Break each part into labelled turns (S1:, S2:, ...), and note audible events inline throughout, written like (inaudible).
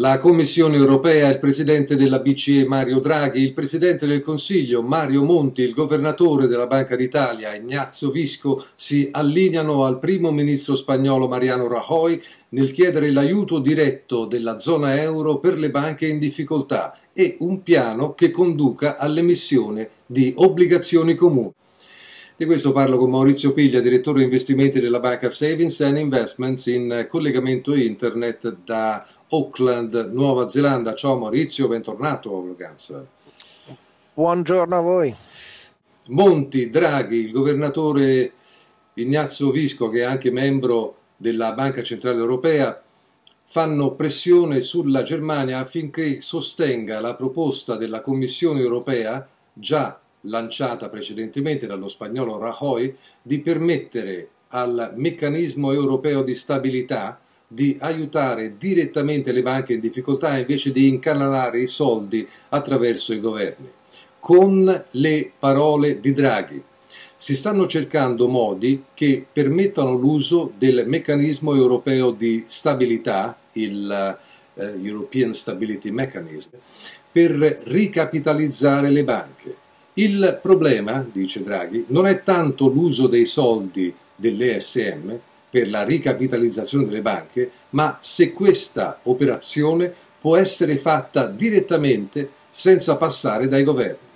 S1: La Commissione europea, il Presidente della BCE Mario Draghi, il Presidente del Consiglio Mario Monti, il Governatore della Banca d'Italia Ignazio Visco si allineano al Primo Ministro spagnolo Mariano Rajoy nel chiedere l'aiuto diretto della zona euro per le banche in difficoltà e un piano che conduca all'emissione di obbligazioni comuni. Di questo parlo con Maurizio Piglia, direttore investimenti della banca Savings and Investments in collegamento internet da Auckland, Nuova Zelanda. Ciao Maurizio, bentornato a Vacanza.
S2: Buongiorno a voi.
S1: Monti, Draghi, il governatore Ignazio Visco, che è anche membro della Banca Centrale Europea, fanno pressione sulla Germania affinché sostenga la proposta della Commissione Europea, già lanciata precedentemente dallo spagnolo Rajoy di permettere al meccanismo europeo di stabilità di aiutare direttamente le banche in difficoltà invece di incanalare i soldi attraverso i governi. Con le parole di Draghi si stanno cercando modi che permettano l'uso del meccanismo europeo di stabilità, il uh, European Stability Mechanism, per ricapitalizzare le banche il problema, dice Draghi, non è tanto l'uso dei soldi dell'ESM per la ricapitalizzazione delle banche, ma se questa operazione può essere fatta direttamente senza passare dai governi.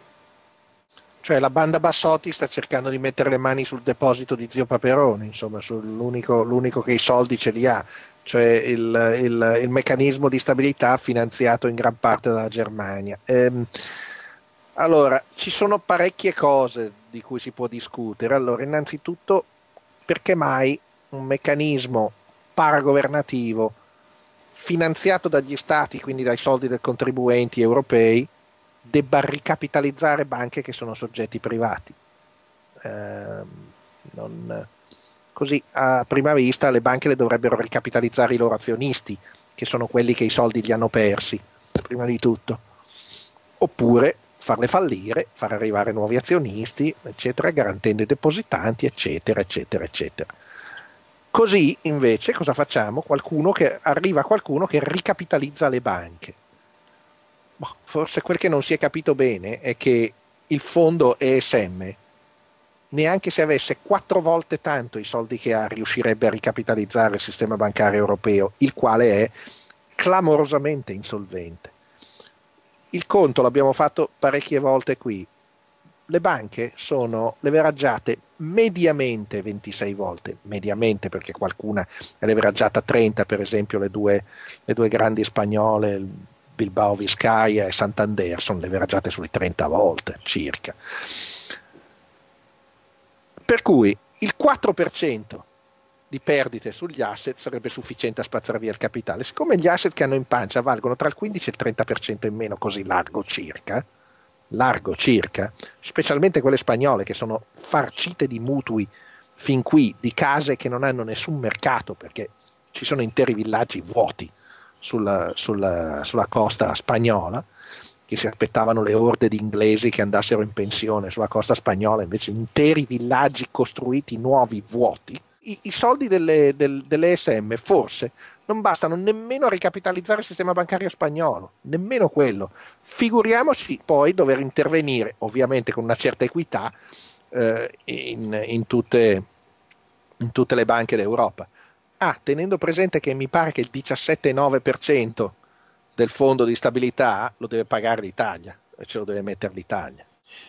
S2: Cioè la banda Bassotti sta cercando di mettere le mani sul deposito di zio Paperone, insomma, l'unico, l'unico che i soldi ce li ha, cioè il, il, il, meccanismo di stabilità finanziato in gran parte dalla Germania. Ehm, allora, ci sono parecchie cose di cui si può discutere. Allora, innanzitutto, perché mai un meccanismo paragovernativo finanziato dagli stati, quindi dai soldi dei contribuenti europei, debba ricapitalizzare banche che sono soggetti privati? Eh, non, così a prima vista le banche le dovrebbero ricapitalizzare i loro azionisti, che sono quelli che i soldi li hanno persi, prima di tutto. Oppure farle fallire, far arrivare nuovi azionisti, eccetera, garantendo i depositanti, eccetera, eccetera, eccetera. Così invece cosa facciamo? Qualcuno che, arriva qualcuno che ricapitalizza le banche. Boh, forse quel che non si è capito bene è che il fondo ESM, neanche se avesse quattro volte tanto i soldi che ha, riuscirebbe a ricapitalizzare il sistema bancario europeo, il quale è clamorosamente insolvente. Il conto l'abbiamo fatto parecchie volte qui. Le banche sono leveraggiate mediamente 26 volte, mediamente perché qualcuna è leveraggiata 30, per esempio le due, le due grandi spagnole, Bilbao Vizcaya e Santander, sono leveraggiate sulle 30 volte circa. Per cui il 4% di perdite sugli asset sarebbe sufficiente a spazzare via il capitale. Siccome gli asset che hanno in pancia valgono tra il 15 e il 30% in meno, così largo circa, largo circa, specialmente quelle spagnole che sono farcite di mutui fin qui, di case che non hanno nessun mercato perché ci sono interi villaggi vuoti sulla, sulla, sulla costa spagnola che si aspettavano le orde di inglesi che andassero in pensione sulla costa spagnola, invece interi villaggi costruiti nuovi vuoti. I, i soldi delle, del, dell'ESM forse non bastano nemmeno a ricapitalizzare il sistema bancario spagnolo, nemmeno quello. Figuriamoci poi dover intervenire, ovviamente con una certa equità, eh, in, in, tutte, in, tutte, le banche d'Europa. Ah, tenendo presente che mi pare che il 17,9% del fondo di stabilità lo deve pagare l'Italia, ce lo deve mettere l'Italia.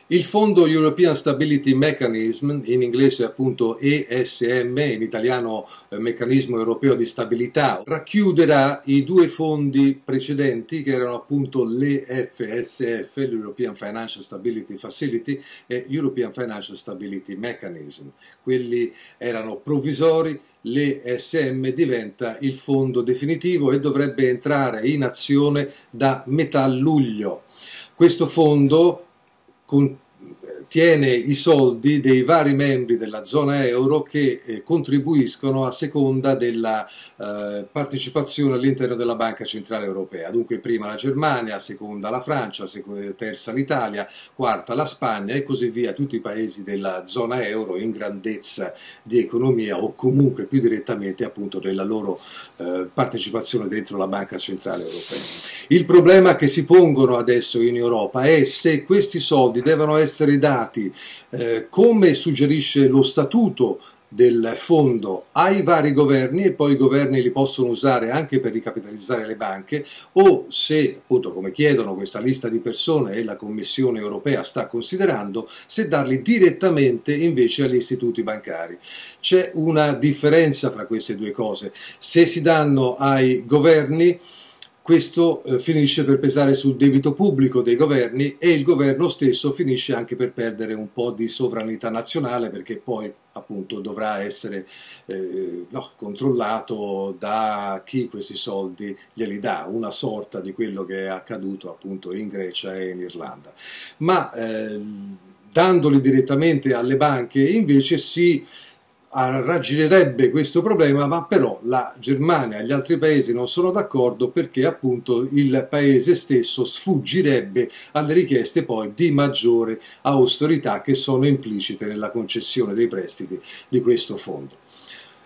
S1: Il fondo European Stability Mechanism, in inglese appunto ESM, in italiano eh, Meccanismo Europeo di Stabilità, racchiuderà i due fondi precedenti che erano appunto l'EFSF, l'European Financial Stability Facility e European Financial Stability Mechanism. Quelli erano provvisori, l'ESM diventa il fondo definitivo e dovrebbe entrare in azione da metà luglio. Questo fondo con, tiene i soldi dei vari membri della zona euro che eh, contribuiscono a seconda della eh, partecipazione all'interno della Banca Centrale Europea. Dunque prima la Germania, seconda la Francia, seconda, terza l'Italia, quarta la Spagna e così via, tutti i paesi della zona euro in grandezza di economia o comunque più direttamente appunto nella loro eh, partecipazione dentro la Banca Centrale Europea. Il problema che si pongono adesso in Europa è se questi soldi devono essere dati eh, come suggerisce lo statuto del fondo ai vari governi e poi i governi li possono usare anche per ricapitalizzare le banche o se, appunto come chiedono questa lista di persone e la Commissione europea sta considerando, se darli direttamente invece agli istituti bancari. C'è una differenza fra queste due cose. Se si danno ai governi questo eh, finisce per pesare sul debito pubblico dei governi e il governo stesso finisce anche per perdere un po' di sovranità nazionale perché poi appunto dovrà essere eh, no, controllato da chi questi soldi glieli dà, una sorta di quello che è accaduto appunto in Grecia e in Irlanda. Ma eh, dandoli direttamente alle banche invece si raggirerebbe questo problema, ma però la Germania e gli altri paesi non sono d'accordo perché appunto il paese stesso sfuggirebbe alle richieste poi di maggiore austerità che sono implicite nella concessione dei prestiti di questo fondo.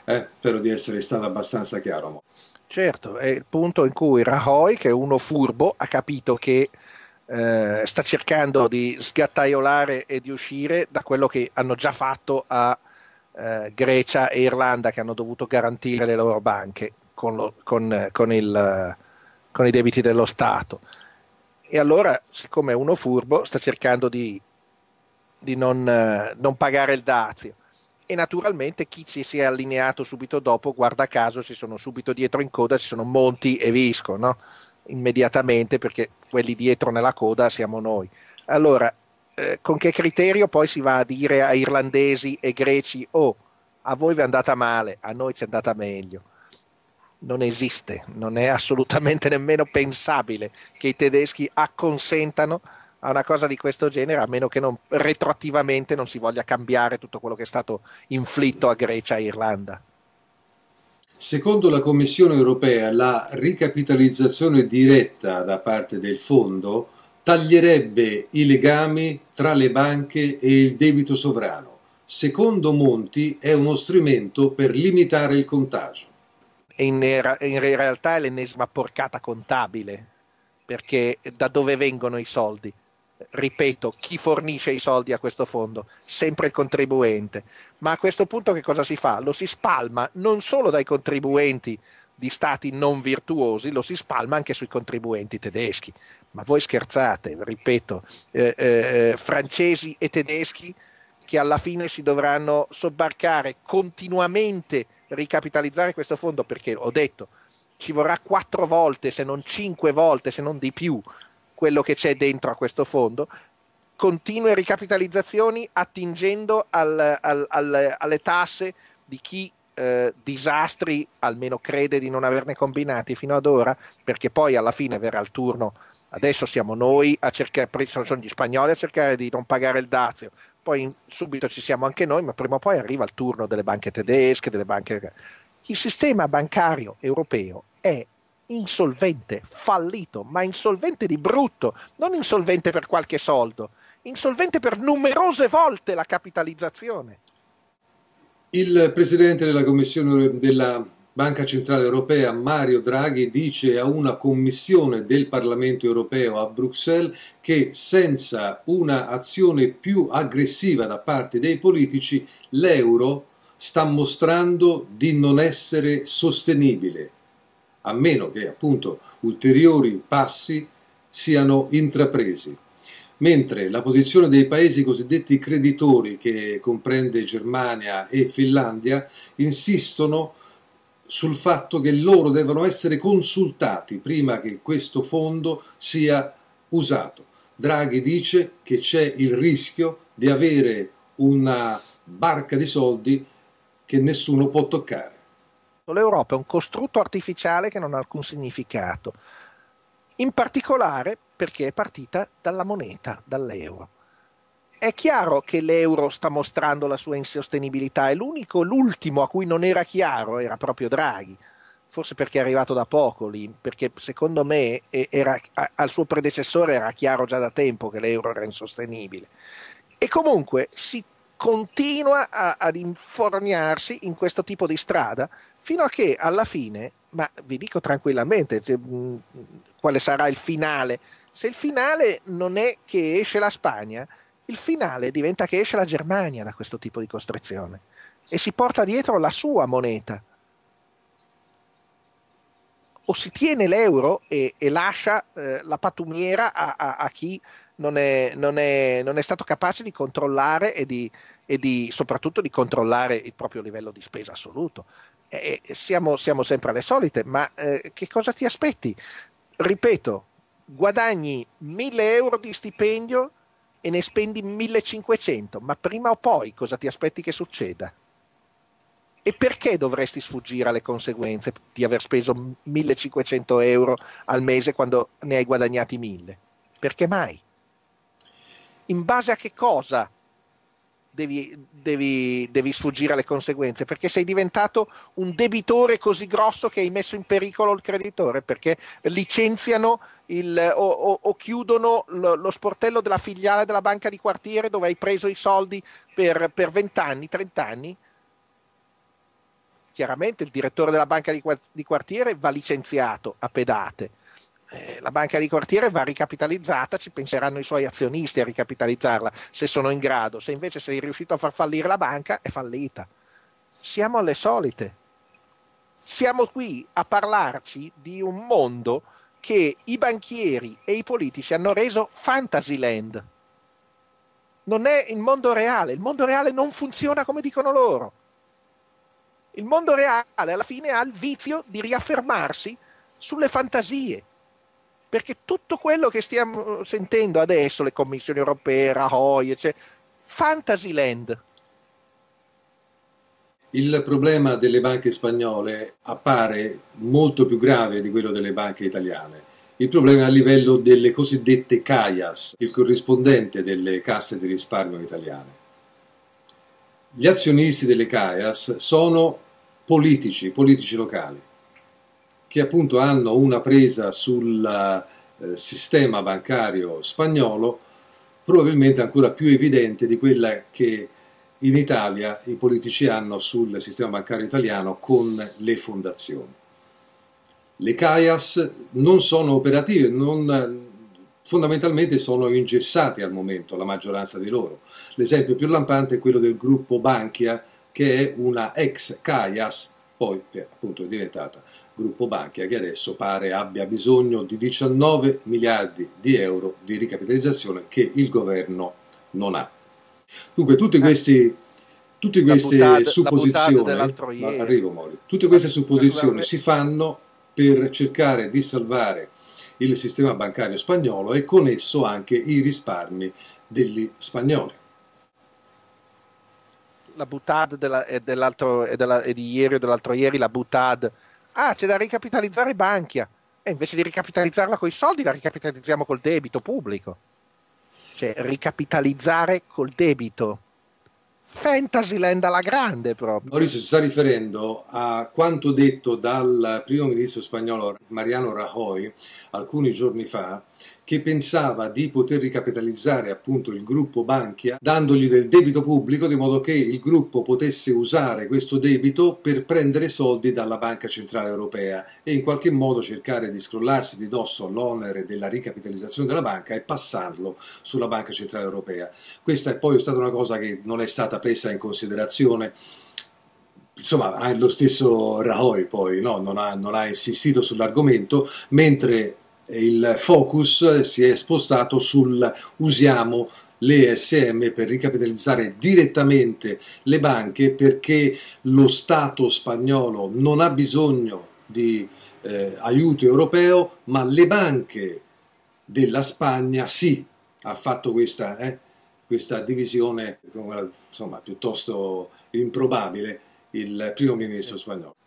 S1: Eh, spero di essere stato abbastanza chiaro.
S2: Certo, è il punto in cui Rajoy, che è uno furbo, ha capito che eh, sta cercando di sgattaiolare e di uscire da quello che hanno già fatto a eh, Grecia e Irlanda che hanno dovuto garantire le loro banche con, lo, con, con, il, con i debiti dello Stato. E allora, siccome è uno furbo, sta cercando di, di non, eh, non, pagare il dazio. E naturalmente chi ci si è allineato subito dopo, guarda caso, si sono subito dietro in coda, ci sono Monti e Visco, no? immediatamente perché quelli dietro nella coda siamo noi. Allora, eh, con che criterio poi si va a dire a irlandesi e greci oh, a voi vi è andata male, a noi ci è andata meglio. Non esiste, non è assolutamente (laughs) nemmeno pensabile che i tedeschi acconsentano a una cosa di questo genere, a meno che non, retroattivamente non si voglia cambiare tutto quello che è stato inflitto a Grecia e Irlanda.
S1: Secondo la Commissione europea, la ricapitalizzazione diretta da parte del fondo taglierebbe i legami tra le banche e il debito sovrano. Secondo Monti è uno strumento per limitare il contagio.
S2: In, in realtà è l'ennesima porcata contabile, perché da dove vengono i soldi? ripeto, chi fornisce i soldi a questo fondo? Sempre il contribuente. Ma a questo punto che cosa si fa? Lo si spalma non solo dai contribuenti di stati non virtuosi, lo si spalma anche sui contribuenti tedeschi. Ma voi scherzate, ripeto, eh, eh, francesi e tedeschi che alla fine si dovranno sobbarcare continuamente ricapitalizzare questo fondo perché ho detto ci vorrà quattro volte, se non cinque volte, se non di più, quello che c'è dentro a questo fondo, continue ricapitalizzazioni attingendo al, al, al, alle tasse di chi eh, disastri almeno crede di non averne combinati fino ad ora, perché poi alla fine verrà il turno Adesso siamo noi a cercare, sono gli spagnoli a cercare di non pagare il dazio, poi subito ci siamo anche noi, ma prima o poi arriva il turno delle banche tedesche, delle banche... Il sistema bancario europeo è insolvente, fallito, ma insolvente di brutto, non insolvente per qualche soldo, insolvente per numerose volte la capitalizzazione.
S1: Il presidente della Commissione della Banca Centrale Europea Mario Draghi dice a una commissione del Parlamento Europeo a Bruxelles che senza una azione più aggressiva da parte dei politici l'euro sta mostrando di non essere sostenibile, a meno che appunto ulteriori passi siano intrapresi. Mentre la posizione dei paesi cosiddetti creditori, che comprende Germania e Finlandia, insistono sul fatto che loro devono essere consultati prima che questo fondo sia usato. Draghi dice che c'è il rischio di avere una barca di soldi che nessuno può toccare.
S2: L'Europa è un costrutto artificiale che non ha alcun significato, in particolare perché è partita dalla moneta, dall'euro. è chiaro che l'euro sta mostrando la sua insostenibilità e l'unico, l'ultimo a cui non era chiaro era proprio Draghi, forse perché è arrivato da poco lì, perché secondo me era, al suo predecessore era chiaro già da tempo che l'euro era insostenibile. E comunque si continua a, ad inforniarsi in questo tipo di strada fino a che alla fine, ma vi dico tranquillamente mh, quale sarà il finale, se il finale non è che esce la Spagna, il finale diventa che esce la Germania da questo tipo di costrizione e si porta dietro la sua moneta. O si tiene l'euro e, e lascia eh, la pattumiera a, a, a chi non è, non, è, non è, stato capace di controllare e, di, e di, soprattutto di controllare il proprio livello di spesa assoluto. E siamo, siamo sempre alle solite, ma eh, che cosa ti aspetti? Ripeto, guadagni 1000 euro di stipendio e ne spendi 1500, ma prima o poi cosa ti aspetti che succeda? E perché dovresti sfuggire alle conseguenze di aver speso 1500 euro al mese quando ne hai guadagnati 1000? Perché mai? In base a che cosa devi, devi, devi, sfuggire alle conseguenze, perché sei diventato un debitore così grosso che hai messo in pericolo il creditore, perché licenziano il, o, o, o, chiudono lo, lo, sportello della filiale della banca di quartiere dove hai preso i soldi per, per 20 anni, 30 anni. Chiaramente il direttore della banca di, di quartiere va licenziato a pedate eh, la banca di quartiere va ricapitalizzata, ci penseranno i suoi azionisti a ricapitalizzarla se sono in grado, se invece sei riuscito a far fallire la banca è fallita. Siamo alle solite. Siamo qui a parlarci di un mondo che i banchieri e i politici hanno reso Fantasyland. Non è il mondo reale, il mondo reale non funziona come dicono loro. Il mondo reale alla fine ha il vizio di riaffermarsi sulle fantasie perché tutto quello che stiamo sentendo adesso, le commissioni europee, Rajoy, eccetera, Fantasyland.
S1: Il problema delle banche spagnole appare molto più grave di quello delle banche italiane. Il problema è a livello delle cosiddette CAIAS, il corrispondente delle casse di risparmio italiane. Gli azionisti delle CAIAS sono politici, politici locali che appunto hanno una presa sul eh, sistema bancario spagnolo probabilmente ancora più evidente di quella che in Italia i politici hanno sul sistema bancario italiano con le fondazioni. Le CAIAS non sono operative, non, fondamentalmente sono ingessate al momento, la maggioranza di loro. L'esempio più lampante è quello del gruppo Banchia, che è una ex CAIAS poi è appunto è diventata Gruppo Banchia che adesso pare abbia bisogno di 19 miliardi di euro di ricapitalizzazione che il governo non ha. Dunque tutti eh. questi, tutte queste buttate, supposizioni, arrivo, Mori, tutte queste supposizioni si fanno per cercare di salvare il sistema bancario spagnolo e con esso anche i risparmi degli spagnoli
S2: la butad della, e, e, e di ieri o dell'altro ieri, la butad. Ah, c'è da ricapitalizzare Banchia. E invece di ricapitalizzarla con i soldi, la ricapitalizziamo col debito pubblico. Cioè, ricapitalizzare col debito. Fantasyland alla grande proprio.
S1: Maurizio si sta riferendo a quanto detto dal primo ministro spagnolo Mariano Rajoy alcuni giorni fa che pensava di poter ricapitalizzare appunto il gruppo Banchia dandogli del debito pubblico di modo che il gruppo potesse usare questo debito per prendere soldi dalla Banca Centrale Europea e in qualche modo cercare di scrollarsi di dosso l'onere della ricapitalizzazione della banca e passarlo sulla Banca Centrale Europea. Questa è poi stata una cosa che non è stata presa in considerazione insomma, lo stesso Rajoy poi no? non, ha, non, ha, insistito sull'argomento, mentre il focus si è spostato sul usiamo le ESM per ricapitalizzare direttamente le banche perché lo Stato spagnolo non ha bisogno di eh, aiuto europeo, ma le banche della Spagna sì, ha fatto questa, eh, questa divisione insomma, piuttosto improbabile il primo ministro spagnolo.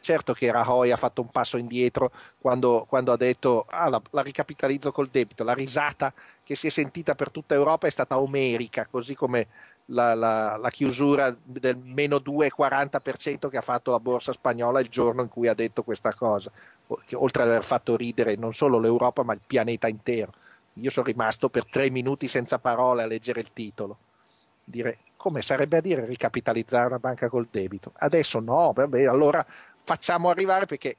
S2: Certo che Rajoy ha fatto un passo indietro quando, quando ha detto ah, la, la, ricapitalizzo col debito. La risata che si è sentita per tutta Europa è stata omerica, così come la, la, la chiusura del meno 2,40% che ha fatto la borsa spagnola il giorno in cui ha detto questa cosa, oltre ad aver fatto ridere non solo l'Europa ma il pianeta intero. Io sono rimasto per tre minuti senza parole a leggere il titolo. Dire come sarebbe a dire ricapitalizzare una banca col debito? Adesso no, vabbè, allora facciamo arrivare perché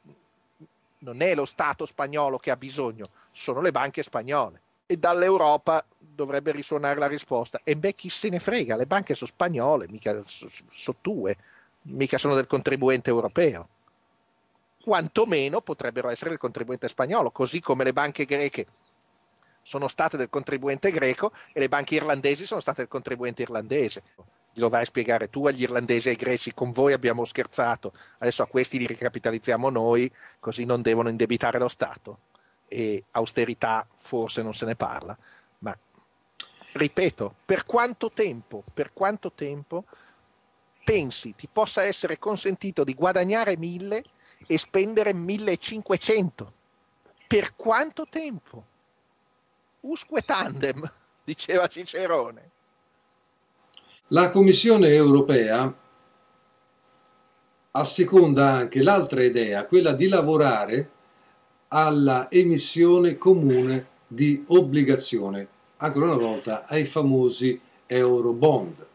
S2: non è lo Stato spagnolo che ha bisogno, sono le banche spagnole. E dall'Europa dovrebbe risuonare la risposta. E beh, chi se ne frega, le banche sono spagnole, mica sono so tue, mica sono del contribuente europeo. Quantomeno potrebbero essere del contribuente spagnolo, così come le banche greche sono state del contribuente greco e le banche irlandesi sono state del contribuente irlandese glielo vai a spiegare tu agli irlandesi e ai greci, con voi abbiamo scherzato, adesso a questi li ricapitalizziamo noi, così non devono indebitare lo Stato. E austerità forse non se ne parla, ma ripeto, per quanto tempo, per quanto tempo pensi ti possa essere consentito di guadagnare mille e spendere 1500? Per quanto tempo? Usque tandem, (laughs) diceva Cicerone.
S1: La Commissione europea asseconda anche l'altra idea, quella di lavorare alla emissione comune di obbligazione, ancora una volta ai famosi Eurobond,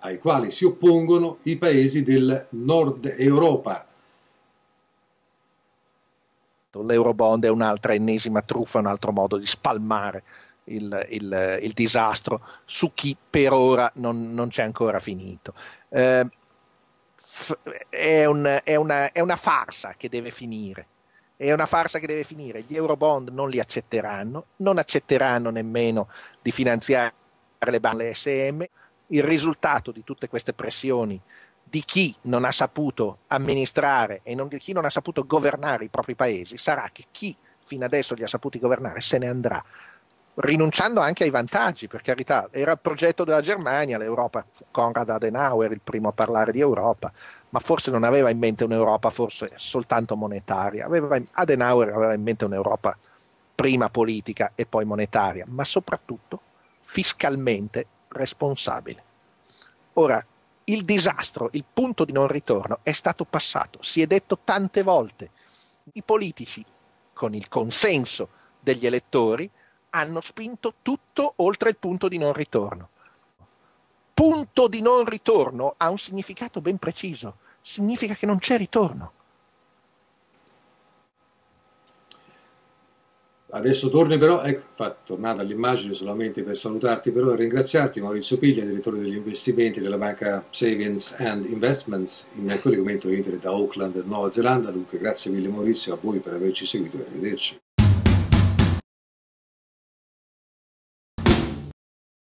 S1: ai quali si oppongono i paesi del nord Europa.
S2: L'Eurobond è un'altra ennesima truffa, un altro modo di spalmare il, il, il disastro su chi per ora non, non c'è ancora finito. Eh, è, un, è, una, è una farsa che deve finire. È una farsa che deve finire. Gli Eurobond non li accetteranno, non accetteranno nemmeno di finanziare le banche SM. Il risultato di tutte queste pressioni di chi non ha saputo amministrare e non, di chi non ha saputo governare i propri paesi sarà che chi fino adesso li ha saputi governare se ne andrà rinunciando anche ai vantaggi, per carità, era il progetto della Germania, l'Europa, Konrad Adenauer il primo a parlare di Europa, ma forse non aveva in mente un'Europa forse soltanto monetaria, aveva, Adenauer aveva in mente un'Europa prima politica e poi monetaria, ma soprattutto fiscalmente responsabile. Ora, il disastro, il punto di non ritorno è stato passato, si è detto tante volte, i politici, con il consenso degli elettori, hanno spinto tutto oltre il punto di non ritorno. Punto di non ritorno ha un significato ben preciso, significa che non c'è ritorno.
S1: Adesso torni però, ecco, fa, tornata all'immagine solamente per salutarti però e ringraziarti Maurizio Piglia, direttore degli investimenti della banca Savings and Investments in collegamento internet da Auckland, Nuova Zelanda. Dunque grazie mille Maurizio a voi per averci seguito e arrivederci.